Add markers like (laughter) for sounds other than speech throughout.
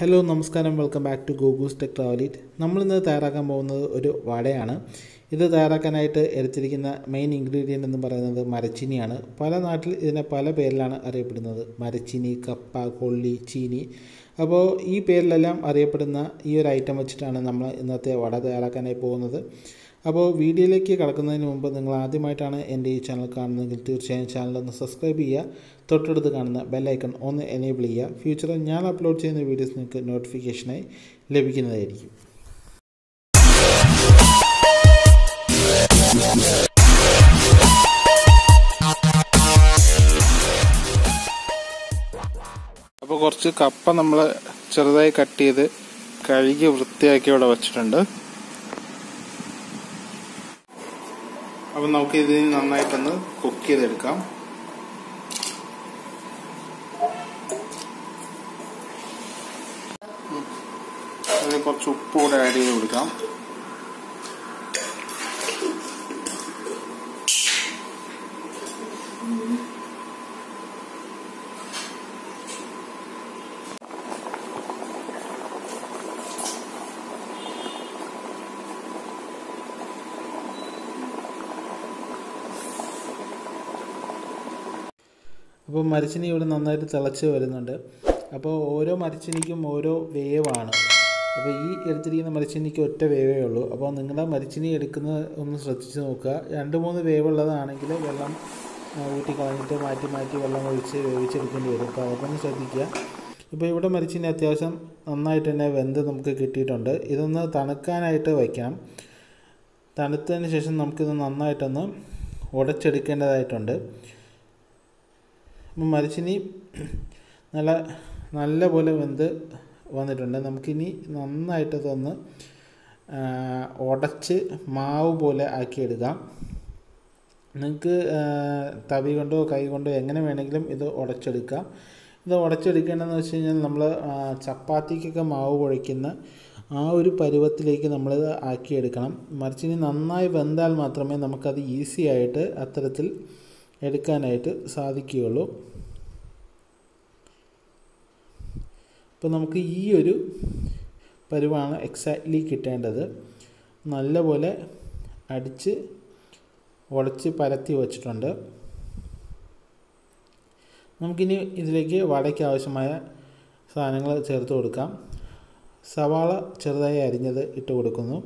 Hello നമസ്കാരം. Welcome back to ഗൂഗൂസ് tech ട്രാവലിറ്റ് നമ്മളിന്ന് തയ്യാറാക്കാൻ പോകുന്നത് ഒരു വടയാണ്. ഇത് തയ്യാറാക്കാനായിട്ട് എടുത്തിരിക്കുന്ന മെയിൻ ഇൻഗ്രീഡിയന്റ് എന്ന് പറയുന്നത് മരച്ചീനിയാണ്. പല നാട്ടിൽ ഇതിനെ പല പേരിലാണ് അറിയപ്പെടുന്നത്. മരച്ചീനി കപ്പ കൊള്ളി ചീനി. അപ്പോൾ ഈ പേരിലെല്ലാം അറിയപ്പെടുന്ന ഈ ഒരു ഐറ്റം വെച്ചിട്ടാണ് നമ്മൾ ഇന്നത്തെ വട തയ്യാറാക്കാനായി പോകുന്നത്. അപ്പോൾ വീഡിയോയിലേക്ക് കടക്കുന്നതിന് മുമ്പ് നിങ്ങൾ ആദ്യമായിട്ടാണ് എന്റെ ഈ ചാനൽ കാണുന്നതെങ്കിൽ തീർച്ചയായും ചാനൽ ഒന്ന് സബ്സ്ക്രൈബ് ചെയ്യുക തൊട്ടടുത്ത് കാണുന്ന ബെല്ലൈക്കൺ ഒന്ന് എനേബിൾ ചെയ്യുക. ഫ്യൂച്ചറിൽ ഞാൻ അപ്ലോഡ് ചെയ്യുന്ന വീഡിയോസ് നിങ്ങൾക്ക് നോട്ടിഫിക്കേഷനായി ലഭിക്കുന്നതായിരിക്കും. അപ്പോൾ കുറച്ച് കപ്പ നമ്മൾ ചെറുതായി കട്ട് ചെയ്ത് കഴുകി വൃത്തിയാക്കി ഇവിടെ വെച്ചിട്ടുണ്ട്. അപ്പം നമുക്ക് ഇതിന് നന്നായിട്ടൊന്ന് കുക്ക് ചെയ്തെടുക്കാം. കുറച്ച് ഉപ്പ് കൂടെ ആഡ് ചെയ്ത് കൊടുക്കാം. അപ്പോൾ മരിച്ചിനി ഇവിടെ നന്നായിട്ട് തിളച്ച് വരുന്നുണ്ട്. അപ്പോൾ ഓരോ മരിച്ചിനിക്കും ഓരോ വേവാണ്. അപ്പോൾ ഈ എടുത്തിരിക്കുന്ന മരിച്ചിനിക്ക് ഒറ്റ വേവേ ഉള്ളൂ. അപ്പോൾ നിങ്ങളുടെ മരിച്ചിനി എടുക്കുന്നത് ഒന്ന് ശ്രദ്ധിച്ച് നോക്കുക. രണ്ട് മൂന്ന് വേവ് ഉള്ളതാണെങ്കിൽ വെള്ളം ഊറ്റി കളഞ്ഞിട്ട് മാറ്റി മാറ്റി വെള്ളം ഒഴിച്ച് വേവിച്ചെടുക്കേണ്ടി വരും. അപ്പോൾ അതൊക്കെ ഒന്ന് ശ്രദ്ധിക്കുക. ഇപ്പോൾ ഇവിടെ മരിച്ചിനി അത്യാവശ്യം നന്നായിട്ട് തന്നെ വെന്ത് നമുക്ക് കിട്ടിയിട്ടുണ്ട്. ഇതൊന്ന് തണുക്കാനായിട്ട് വയ്ക്കണം. തണുത്തതിന് ശേഷം നമുക്കിത് നന്നായിട്ടൊന്ന് ഉടച്ചെടുക്കേണ്ടതായിട്ടുണ്ട്. അപ്പം മരച്ചിനി നല്ല നല്ല പോലെ വെന്ത് വന്നിട്ടുണ്ട്. നമുക്കിനി നന്നായിട്ട് ഇതൊന്ന് ഉടച്ച് മാവ് പോലെ ആക്കിയെടുക്കാം. നിങ്ങൾക്ക് തവി കൊണ്ടോ കൈ കൊണ്ടോ എങ്ങനെ വേണമെങ്കിലും ഇത് ഉടച്ചെടുക്കാം. ഇത് ഉടച്ചെടുക്കേണ്ടതെന്ന് വെച്ച് കഴിഞ്ഞാൽ നമ്മൾ ചപ്പാത്തിക്കൊക്കെ മാവ് കുഴയ്ക്കുന്ന ആ ഒരു പരുവത്തിലേക്ക് നമ്മൾ ആക്കിയെടുക്കണം. മറിച്ചിനി നന്നായി വെന്താൽ മാത്രമേ നമുക്കത് ഈസി ആയിട്ട് അത്തരത്തിൽ എടുക്കാനായിട്ട് സാധിക്കുകയുള്ളൂ. അപ്പോൾ നമുക്ക് ഈ ഒരു പരുവാണ് എക്സാക്ട്ലി കിട്ടേണ്ടത്. നല്ലപോലെ അടിച്ച് ഉടച്ച് പരത്തി വച്ചിട്ടുണ്ട്. നമുക്കിനി ഇതിലേക്ക് വടയ്ക്ക് ആവശ്യമായ സാധനങ്ങൾ ചേർത്ത് കൊടുക്കാം. സവാള ചെറുതായി അരിഞ്ഞത് ഇട്ട് കൊടുക്കുന്നു.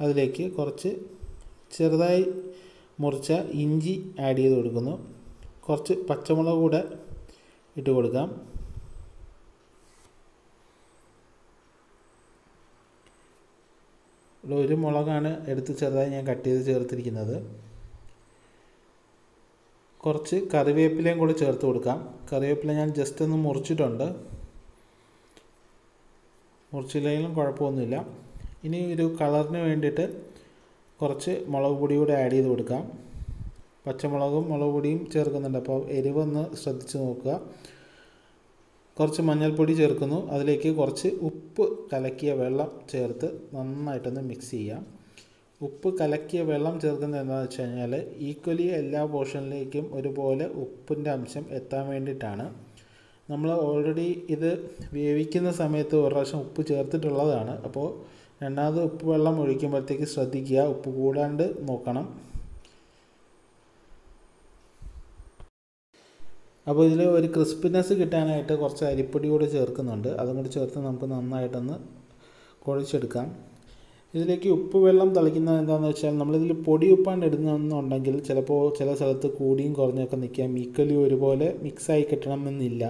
അതിലേക്ക് കുറച്ച് ചെറുതായി മുറിച്ച ഇഞ്ചി ആഡ് ചെയ്ത് കൊടുക്കുന്നു. കുറച്ച് പച്ചമുളക് കൂടെ ഇട്ട് കൊടുക്കാം. ഒരു മുളകാണ് എടുത്ത് ചെറുതായി ഞാൻ കട്ട് ചെയ്ത് ചേർത്തിരിക്കുന്നത്. കുറച്ച് കറിവേപ്പിലയും കൂടെ ചേർത്ത് കൊടുക്കാം. കറിവേപ്പില ഞാൻ ജസ്റ്റ് ഒന്ന് മുറിച്ചിട്ടുണ്ട്. മുറിച്ചില്ലെങ്കിലും കുഴപ്പമൊന്നുമില്ല. ഇനി ഒരു കളറിന് വേണ്ടിയിട്ട് കുറച്ച് മുളക് പൊടി കൂടെ ആഡ് ചെയ്ത് കൊടുക്കാം. പച്ചമുളകും മുളക് പൊടിയും ചേർക്കുന്നുണ്ട്. അപ്പോൾ എരിവൊന്ന് ശ്രദ്ധിച്ച് നോക്കുക. കുറച്ച് മഞ്ഞൾപ്പൊടി ചേർക്കുന്നു. അതിലേക്ക് കുറച്ച് ഉപ്പ് കലക്കിയ വെള്ളം ചേർത്ത് നന്നായിട്ടൊന്ന് മിക്സ് ചെയ്യാം ഉപ്പ് കലക്കിയ വെള്ളം ചേർക്കുന്നത് എന്താണെന്ന് വെച്ച് കഴിഞ്ഞാൽ ഈക്വലി എല്ലാ പോർഷനിലേക്കും ഒരുപോലെ ഉപ്പിന്റെ അംശം എത്താൻ വേണ്ടിയിട്ടാണ്. നമ്മൾ ഓൾറെഡി ഇത് വേവിക്കുന്ന സമയത്ത് ഒരു പ്രാവശ്യം ഉപ്പ് ചേർത്തിട്ടുള്ളതാണ്. അപ്പോൾ രണ്ടാമത് ഉപ്പ് വെള്ളം ഒഴിക്കുമ്പോഴത്തേക്ക് ശ്രദ്ധിക്കുക. ഉപ്പ് കൂടാണ്ട് നോക്കണം. അപ്പോൾ ഇതിൽ ഒരു ക്രിസ്പിനെസ് കിട്ടാനായിട്ട് കുറച്ച് അരിപ്പൊടി കൂടെ ചേർക്കുന്നുണ്ട്. അതും കൂടി ചേർത്ത് നമുക്ക് നന്നായിട്ടൊന്ന് കുഴച്ചെടുക്കാം. ഇതിലേക്ക് ഉപ്പ് വെള്ളം തളിക്കുന്നത് എന്താണെന്ന് വെച്ചാൽ നമ്മളിതിൽ പൊടി ഉപ്പാണ് ഇടുന്നതെന്നുണ്ടെങ്കിൽ ചിലപ്പോൾ ചില സ്ഥലത്ത് കൂടിയും കുറഞ്ഞൊക്കെ നിൽക്കാം. ഈക്വലി ഒരുപോലെ മിക്സായി കിട്ടണമെന്നില്ല.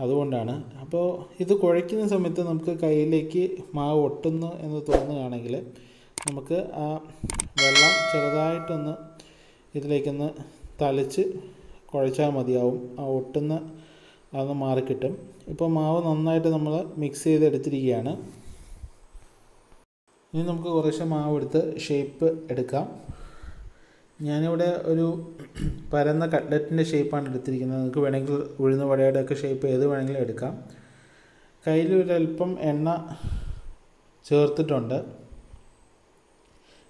അതുകൊണ്ടാണ്. അപ്പോൾ ഇത് കുഴയ്ക്കുന്ന സമയത്ത് നമുക്ക് കയ്യിലേക്ക് മാവ് ഒട്ടുന്നു എന്ന് തോന്നുകയാണെങ്കിൽ നമുക്ക് ആ വെള്ളം ചെറുതായിട്ടൊന്ന് ഇതിലേക്കൊന്ന് തളിച്ച് കുഴച്ചാൽ മതിയാവും. ആ ഒട്ടുന്ന അതൊന്ന് മാറിക്കിട്ടും. ഇപ്പോൾ മാവ് നന്നായിട്ട് നമ്മൾ മിക്സ് ചെയ്തെടുത്തിരിക്കുകയാണ്. ഇനി നമുക്ക് കുറേശ്ശെ മാവ് എടുത്ത് ഷേപ്പ് എടുക്കാം. ഞാനിവിടെ ഒരു (clears throat) പരന്ന കട്ട്ലറ്റിന്റെ ഷേപ്പാണ് എടുത്തിരിക്കുന്നത്. നിങ്ങൾക്ക് വേണമെങ്കിൽ ഉഴുന്ന വടയുടെ ഒക്കെ ഷേപ്പ് ഏത് വേണമെങ്കിലും എടുക്കാം. കയ്യിൽ ഒരല്പം എണ്ണ ചേർത്തിട്ടുണ്ട്.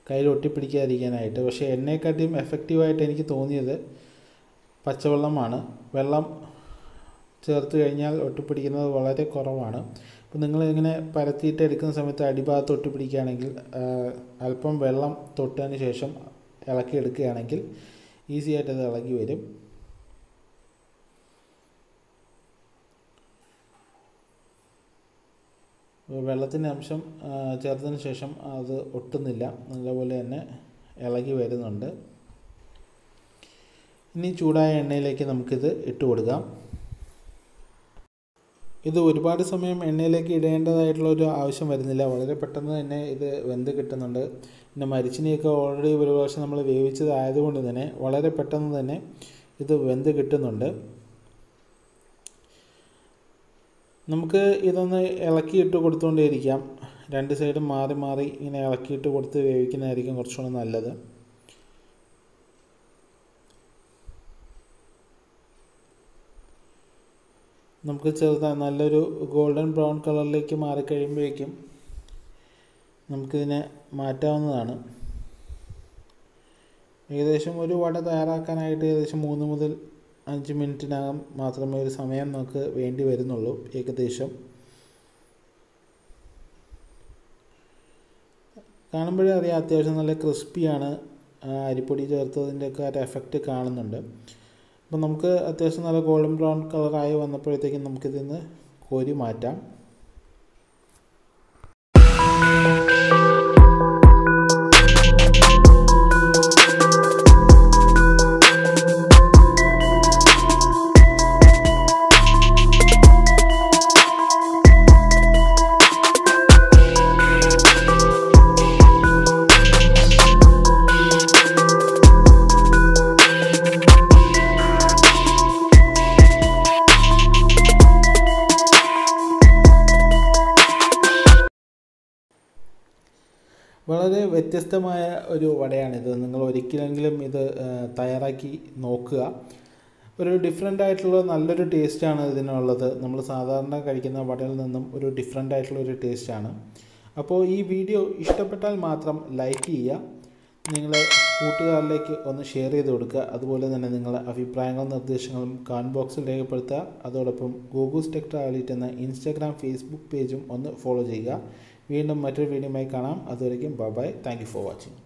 കയ്യിൽ ഒട്ടിപ്പിടിക്കാതിരിക്കാനായിട്ട്. പക്ഷേ എണ്ണയെക്കാട്ടിയും എഫക്റ്റീവായിട്ട് എനിക്ക് തോന്നിയത് പച്ചവെള്ളമാണ്. വെള്ളം ചേർത്ത് കഴിഞ്ഞാൽ ഒട്ടിപ്പിടിക്കുന്നത് വളരെ കുറവാണ്. അപ്പോൾ നിങ്ങൾ ഇങ്ങനെ പരത്തിയിട്ട് എടുക്കുന്ന സമയത്ത് അടിഭാഗത്ത് ഒട്ടിപ്പിടിക്കുകയാണെങ്കിൽ അല്പം വെള്ളം തൊട്ടതിന് ശേഷം ഇളക്കി എടുക്കുകയാണെങ്കിൽ ഈസി ആയിട്ട് അത് ഇളകി വരും. വെള്ളത്തിന്റെ അംശം ചേർത്തതിന് ശേഷം അത് ഒട്ടുന്നില്ല. നല്ലപോലെ തന്നെ ഇളകി വരുന്നുണ്ട്. ഇനി ചൂടായ എണ്ണയിലേക്ക് നമുക്കിത് ഇട്ട് കൊടുക്കാം ഇത് ഒരുപാട് സമയം എണ്ണയിലേക്ക് ഇടേണ്ടതായിട്ടുള്ള ഒരു ആവശ്യം വരുന്നില്ല. വളരെ പെട്ടെന്ന് തന്നെ ഇത് വെന്ത് കിട്ടുന്നുണ്ട്. പിന്നെ മരിച്ചിനെയൊക്കെ ഓൾറെഡി ഒരു പ്രാവശ്യം നമ്മൾ വേവിച്ചതായതുകൊണ്ട് തന്നെ വളരെ പെട്ടെന്ന് തന്നെ ഇത് വെന്ത് കിട്ടുന്നുണ്ട്. നമുക്ക് ഇതൊന്ന് ഇളക്കിയിട്ട് കൊടുത്തുകൊണ്ടേയിരിക്കാം രണ്ട് സൈഡും മാറി മാറി ഇങ്ങനെ ഇളക്കിയിട്ട് കൊടുത്ത് വേവിക്കുന്നതായിരിക്കും കുറച്ചുകൂടെ നല്ലത്. നമുക്ക് ചെറുതാ നല്ലൊരു ഗോൾഡൻ ബ്രൗൺ കളറിലേക്ക് മാറിക്കഴിയുമ്പോഴേക്കും നമുക്കിതിനെ മാറ്റാവുന്നതാണ്. ഏകദേശം ഒരു വട തയ്യാറാക്കാനായിട്ട് ഏകദേശം മൂന്ന് മുതൽ അഞ്ച് മിനിറ്റിനകം മാത്രമേ ഒരു സമയം നമുക്ക് വേണ്ടി വരുന്നുള്ളൂ ഏകദേശം. കാണുമ്പോഴേ അറിയാം അത്യാവശ്യം നല്ല ക്രിസ്പിയാണ് അരിപ്പൊടി ചേർത്തതിന്റെയൊക്കെ ഒരു എഫക്റ്റ് കാണുന്നുണ്ട്. അപ്പോൾ നമുക്ക് അത്യാവശ്യം നല്ല ഗോൾഡൻ ബ്രൗൺ കളറായി വന്നപ്പോഴത്തേക്കും നമുക്കിതിൽ നിന്ന് കോരി മാറ്റാം. വളരെ വ്യത്യസ്തമായ ഒരു വടയാണിത്. നിങ്ങൾ ഒരിക്കലെങ്കിലും ഇത് തയ്യാറാക്കി നോക്കുക. ഒരു ഡിഫറെന്റ് ആയിട്ടുള്ള നല്ലൊരു ടേസ്റ്റാണ് ഇതിനുള്ളത്. നമ്മൾ സാധാരണ കഴിക്കുന്ന വടയിൽ നിന്നും ഒരു ഡിഫറെന്റ് ആയിട്ടുള്ള ഒരു ടേസ്റ്റാണ് അപ്പോൾ ഈ വീഡിയോ ഇഷ്ടപ്പെട്ടാൽ മാത്രം ലൈക്ക് ചെയ്യുക. നിങ്ങളെ കൂട്ടുകാരിലേക്ക് ഒന്ന് ഷെയർ ചെയ്ത് കൊടുക്കുക. അതുപോലെ തന്നെ നിങ്ങളുടെ അഭിപ്രായങ്ങളും നിർദ്ദേശങ്ങളും കമന്റ് ബോക്സിൽ രേഖപ്പെടുത്തുക. അതോടൊപ്പം ഗൂഗിൾ ടെക് എന്ന ഇൻസ്റ്റാഗ്രാം ഫേസ്ബുക്ക് പേജും ഒന്ന് ഫോളോ ചെയ്യുക. വീണ്ടും മറ്റൊരു വീഡിയോയുമായി കാണാം. അതുവരയ്ക്കും bye bye. Thank for watching